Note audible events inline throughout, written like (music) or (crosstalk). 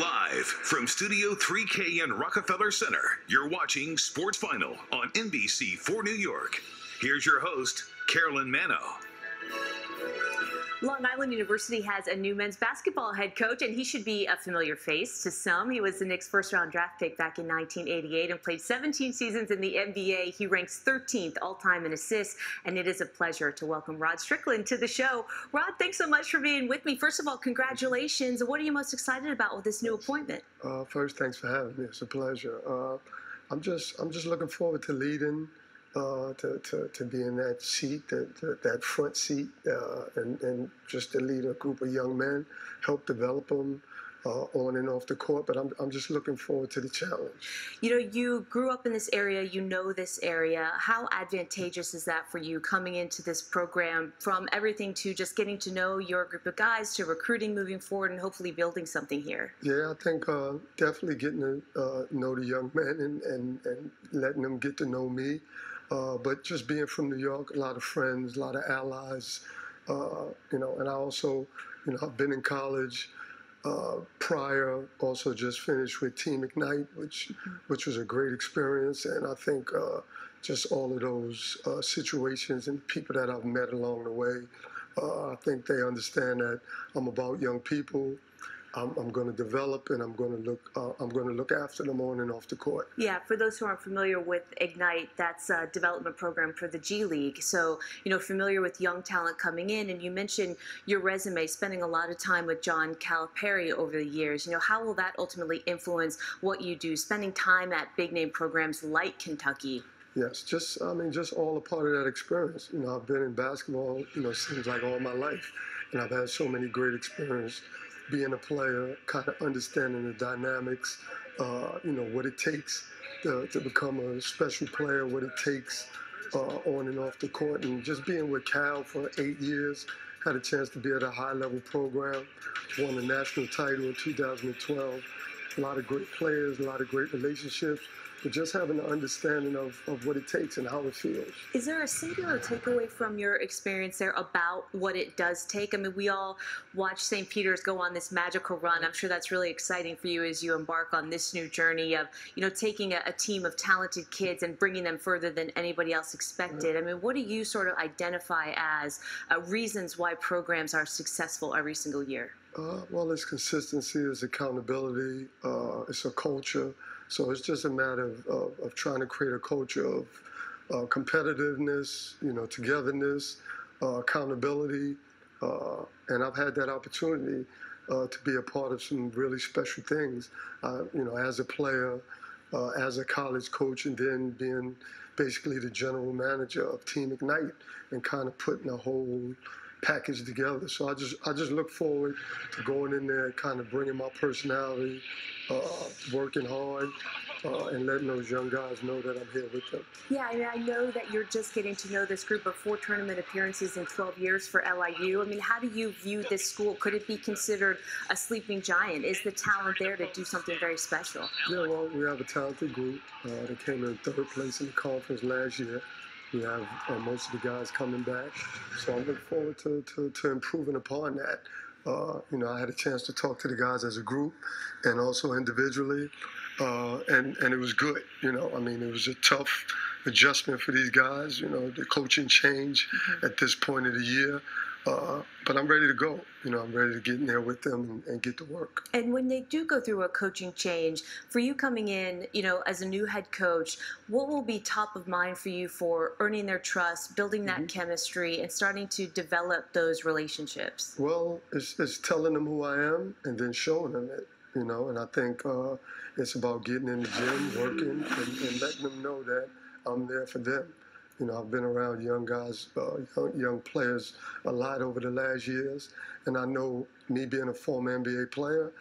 Live from Studio 3K in Rockefeller Center, you're watching Sports Final on NBC for New York. Here's your host, Carolyn Manno. Long Island University has a new men's basketball head coach, and he should be a familiar face to some. He was the Knicks' first round draft pick back in 1988 and played 17 seasons in the NBA. He ranks 13th all time in assists, and it is a pleasure to welcome Rod Strickland to the show. Rod, thanks so much for being with me. First of all, congratulations. What are you most excited about with this new appointment? Uh, first, thanks for having me. It's a pleasure. Uh, I'm just I'm just looking forward to leading uh, to, to, to be in that seat, that, that front seat, uh, and, and just to lead a group of young men, help develop them, uh, on and off the court, but I'm, I'm just looking forward to the challenge. You know, you grew up in this area, you know this area. How advantageous is that for you coming into this program from everything to just getting to know your group of guys to recruiting moving forward and hopefully building something here? Yeah, I think uh, definitely getting to uh, know the young men and, and, and letting them get to know me. Uh, but just being from New York, a lot of friends, a lot of allies, uh, you know, and I also, you know, I've been in college uh, prior, also just finished with Team Ignite, which which was a great experience, and I think uh, just all of those uh, situations and people that I've met along the way, uh, I think they understand that I'm about young people. I'm, I'm going to develop and I'm going to look uh, I'm going to look after them on and off the court. Yeah, for those who aren't familiar with Ignite, that's a development program for the G League. So you know, familiar with young talent coming in, and you mentioned your resume, spending a lot of time with John Calipari over the years. You know, how will that ultimately influence what you do? Spending time at big name programs like Kentucky. Yes, just I mean, just all a part of that experience. You know, I've been in basketball, you know, seems like all my life, and I've had so many great experiences being a player, kind of understanding the dynamics, uh, you know, what it takes to, to, become a special player, what it takes uh, on and off the court, and just being with Cal for eight years. Had a chance to be at a high level program, won a national title in 2012. A lot of great players, a lot of great relationships but just having an understanding of, of what it takes and how it feels. Is there a singular takeaway from your experience there about what it does take? I mean, we all watch St. Peter's go on this magical run. I'm sure that's really exciting for you as you embark on this new journey of, you know, taking a, a team of talented kids and bringing them further than anybody else expected. I mean, what do you sort of identify as uh, reasons why programs are successful every single year? Uh, well, it's consistency, it's accountability, uh, it's a culture. So it's just a matter of, of, of trying to create a culture of uh, competitiveness, you know, togetherness, uh, accountability, uh, and I've had that opportunity uh, to be a part of some really special things. you know, as a player, uh, as a college coach, and then being basically the general manager of Team Ignite, and kind of putting a whole package together. So I just I just look forward to going in there, kind of bringing my personality, uh, working hard, uh, and letting those young guys know that I'm here with them. Yeah, I mean, I know that you're just getting to know this group of four tournament appearances in 12 years for LIU. I mean, how do you view this school? Could it be considered a sleeping giant? Is the talent there to do something very special? Yeah, well, we have a talented group uh, that came in third place in the conference last year. We have uh, most of the guys coming back. So I look forward to, to, to improving upon that. Uh, you know, I had a chance to talk to the guys as a group and also individually, uh, and and it was good. You know, I mean, it was a tough adjustment for these guys. You know, the coaching change mm-hmm. at this point of the year. Uh, but I'm ready to go. You know, I'm ready to get in there with them and, and, get to work. And when they do go through a coaching change, for you coming in, you know, as a new head coach, what will be top of mind for you for earning their trust, building that mm-hmm. chemistry, and starting to develop those relationships? Well, it's, it's telling them who I am and then showing them it. You know, and I think uh, it's about getting in the gym, working, and, and letting them know that I'm there for them. You know, I've been around young guys, uh, young, young, players a lot over the last years, and I know me being a former NBA player,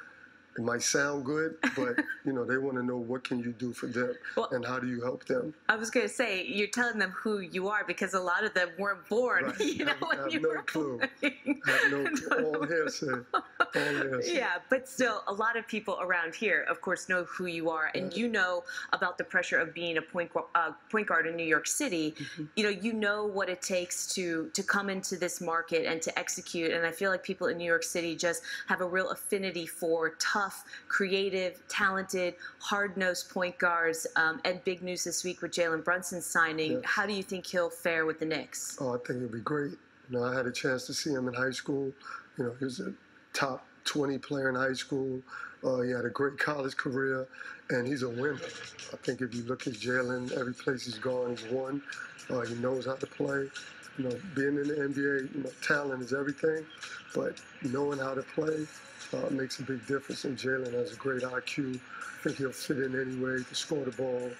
it might sound good, but (laughs) you know they want to know what can you do for them well, and how do you help them. I was going to say you're telling them who you are because a lot of them weren't born. Right. (laughs) You know, I have, I have no clue. I have no clue. All hearsay. All hearsay. Yeah, but still, a lot of people around here, of course, know who you are, and right. you know about the pressure of being a point uh, point guard in New York City. Mm-hmm. You know, you know what it takes to to come into this market and to execute. And I feel like people in New York City just have a real affinity for tough tough, creative, talented, hard-nosed point guards. Um, and big news this week with Jalen Brunson signing. Yes. How do you think he'll fare with the Knicks? Oh, I think it'll be great. You know, I had a chance to see him in high school. You know, he was a top 20 player in high school. Uh, he had a great college career, and he's a winner. I think if you look at Jalen, every place he's gone, he's won. Uh, he knows how to play. You know, being in the NBA, you know, talent is everything, but knowing how to play uh, makes a big difference. And Jalen has a great IQ. I think he'll fit in anyway. He can score the ball.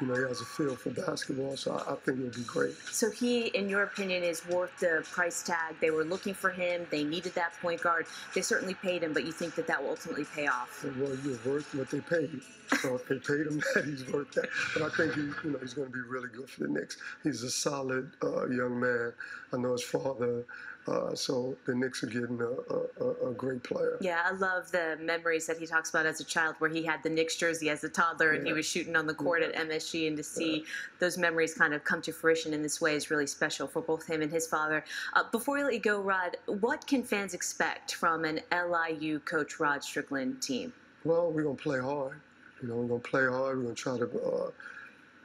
You know, he has a feel for basketball, so I, I think it'll be great. So he, in your opinion, is worth the price tag. They were looking for him. They needed that point guard. They certainly paid him, but you think that that will ultimately pay off. Well, you're worth what they paid. So if they paid him (laughs) that, he's worth that. But I think he, you know, he's going to be really good for the Knicks. He's a solid uh, young man. I know his father. Uh, so the Knicks are getting a, a, a great player. Yeah, I love the memories that he talks about as a child, where he had the Knicks jersey as a toddler and he was shooting on the court at MSG, and to see those memories kind of come to fruition in this way is really special for both him and his father. Uh, before we let you go, Rod, what can fans expect from an LIU coach Rod Strickland team? Well, we're going to play hard. You know, we're going to play hard. We're going to try to uh,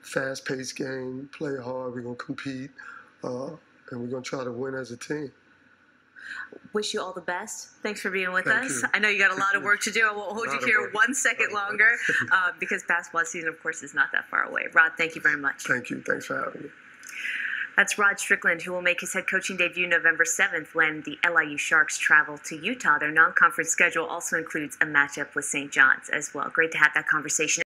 fast-paced game, play hard. We're going to compete, uh, and we're going to try to win as a team. Wish you all the best. Thanks for being with Thank us. you. I know you got a lot of work to do. I won't hold you here one second longer uh, (laughs) because basketball season, of course, is not that far away. Rod, thank you very much. Thank you. Thanks for having me. That's Rod Strickland, who will make his head coaching debut November 7th when the LIU Sharks travel to Utah. Their non conference schedule also includes a matchup with St. John's as well. Great to have that conversation.